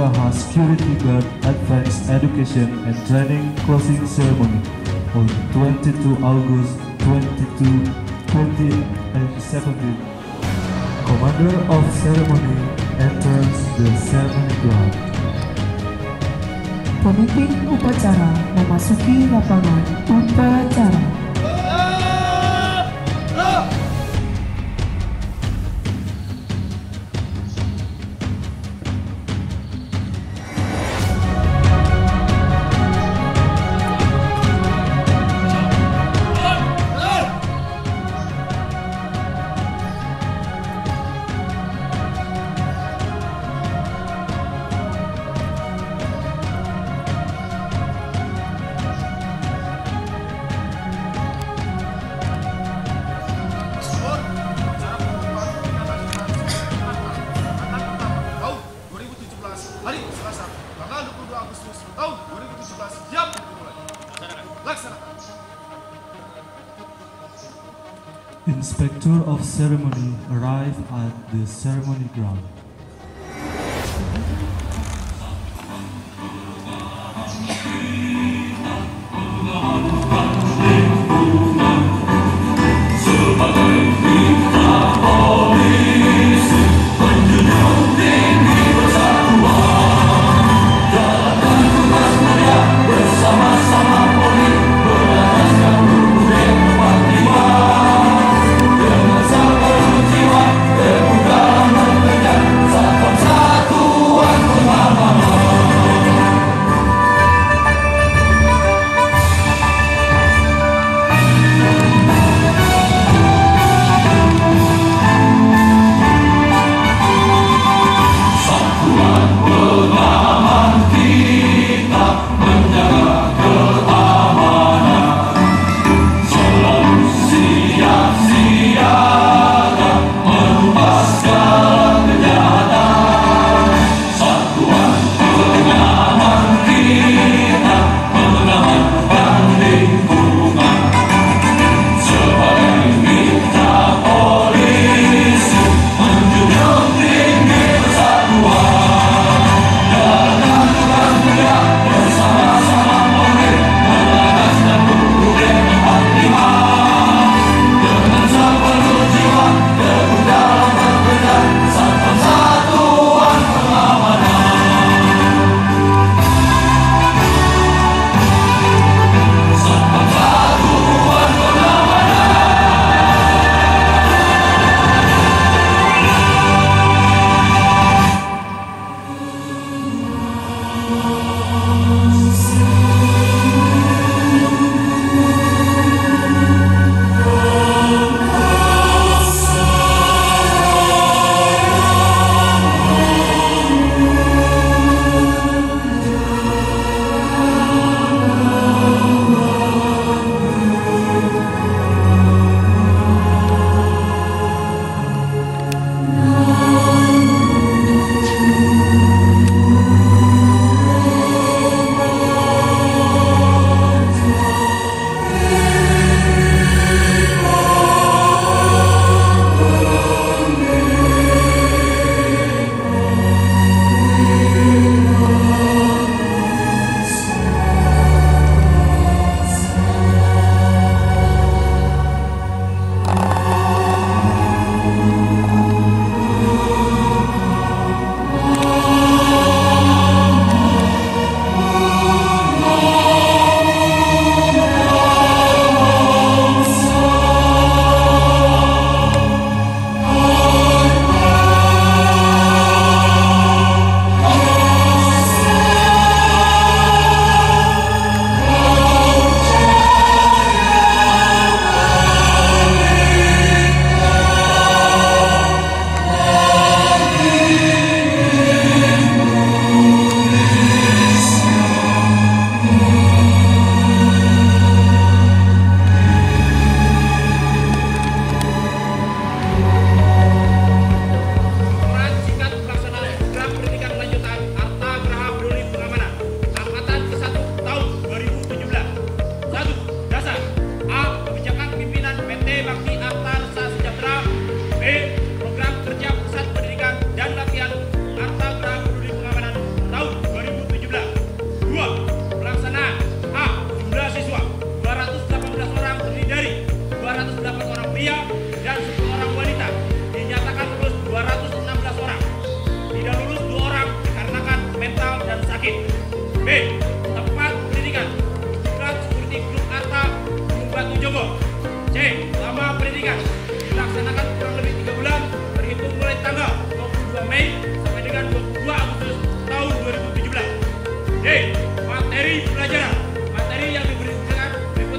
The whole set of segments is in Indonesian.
Atagraha Security Guard Advanced Education and Training Closing Ceremony on 22 August 22, 2017. Commander of Ceremony enters the ceremony ground. Pemimpin upacara memasuki lapangan upacara. Inspector of Ceremony arrive at the ceremony ground.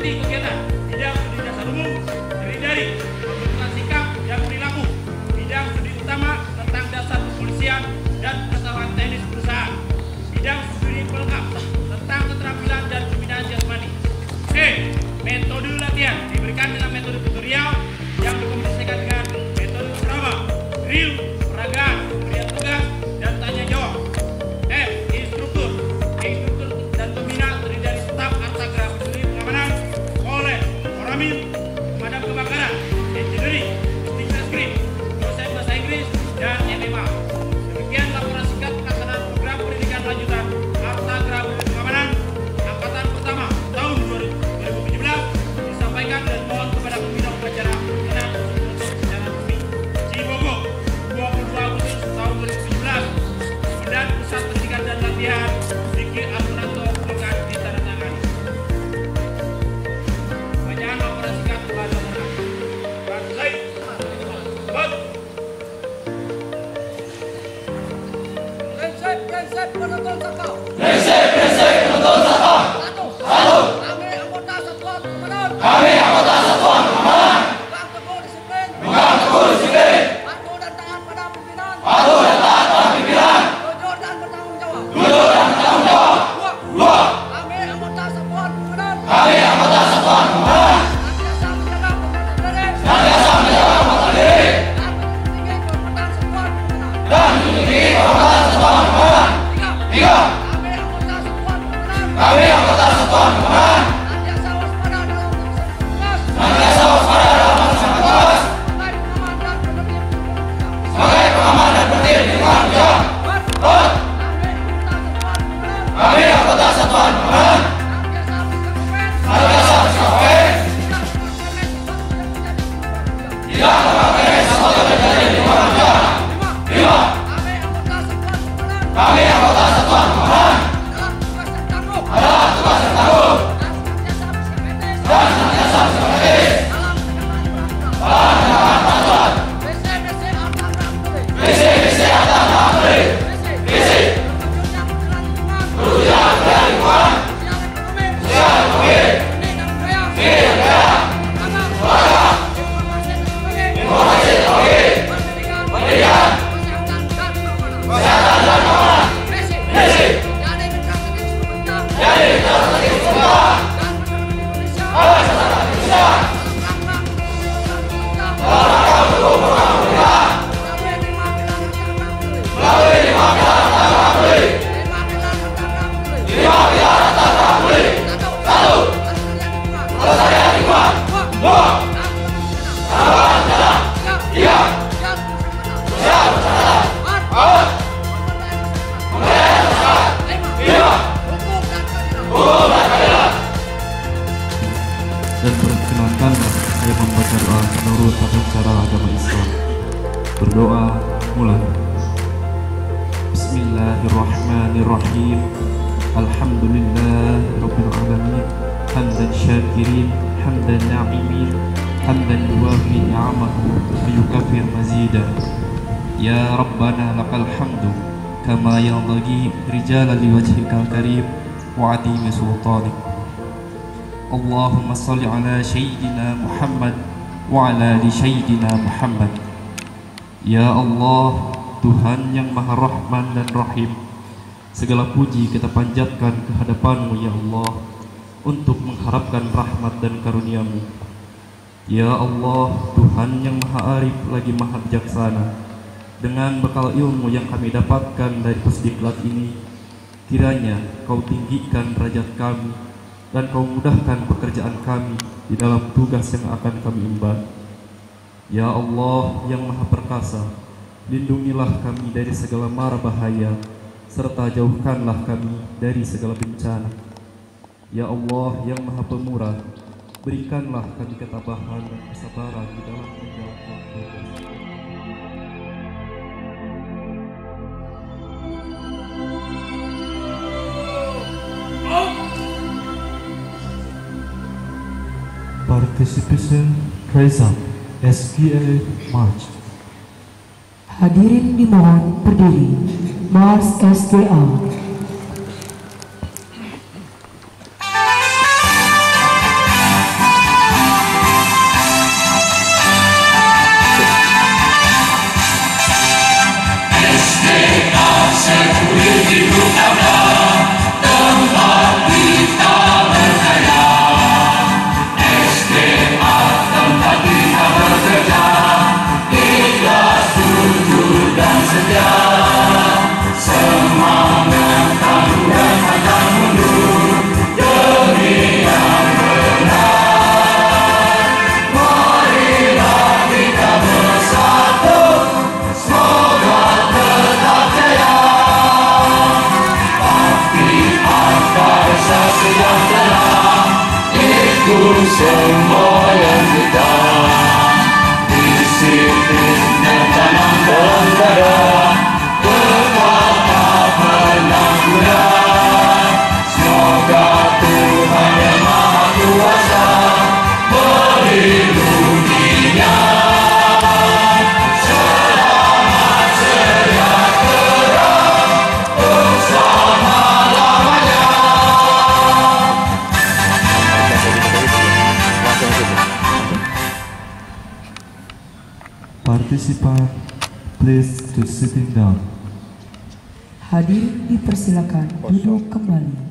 mengikuti kegiatan tidak pendidikan umum dari dari Presente, presente, no cara agama Islam Berdoa mulai Bismillahirrahmanirrahim Alhamdulillah Rabbil Alamin Hamdan syakirin Hamdan na'imin Hamdan yuwafi ni'amahu Yukafir mazidah يا ربنا لك الحمد كما ينبغي رجالا لوجهك الكريم وعديم سلطانك اللهم صل على سيدنا محمد وعلى آل محمد Ya Allah Tuhan yang maha rahman dan rahim Segala puji kita panjatkan kehadapanmu ya Allah Untuk mengharapkan rahmat dan karuniamu. Ya Allah Tuhan yang maha arif lagi maha bijaksana. Dengan bekal ilmu yang kami dapatkan dari pusdiklat ini Kiranya kau tinggikan derajat kami Dan kau mudahkan pekerjaan kami di dalam tugas yang akan kami emban. Ya Allah yang Maha Perkasa, lindungilah kami dari segala mara bahaya, serta jauhkanlah kami dari segala bencana. Ya Allah yang Maha Pemurah, berikanlah kami ketabahan dan kesabaran di dalam menjalani Participation Present SPA March. Hadirin dimohon berdiri. Mars SPA Hadirin dipersilakan duduk kembali.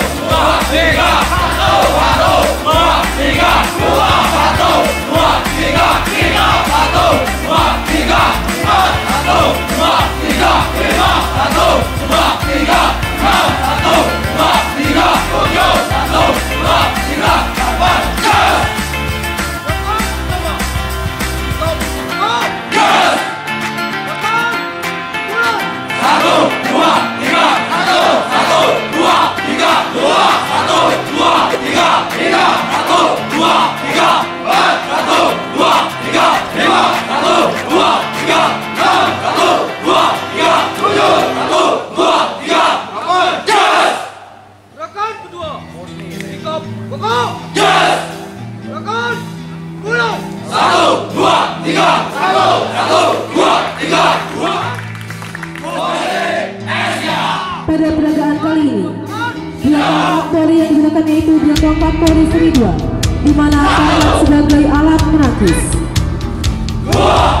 Satu, Merdeka! Lima, satu, Merdeka! Lima, satu, Merdeka! Pada peragaan kali ini, alat Polri yang digunakan yaitu dua seri 2, di mana sebagai alat menangkis. Lakukan.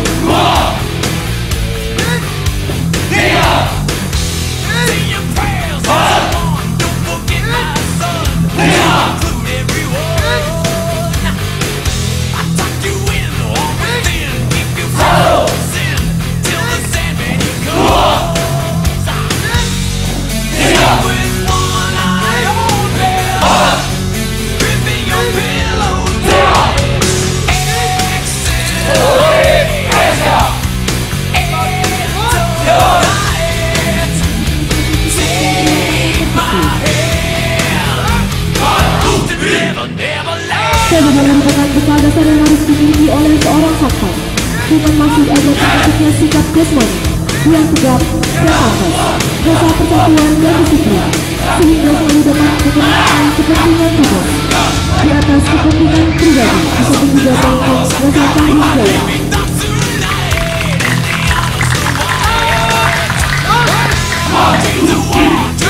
Yeah! oleh seorang satpam. dengan masih ada terbentuknya sikap Desmond yang tegap dan pantas rasa persatuan dan disiplin, sehingga selalu dapat mengenakan kepentingan umum. Di atas kepentingan pribadi, bisa juga tentang rasa tanggung jawab. Walking the walk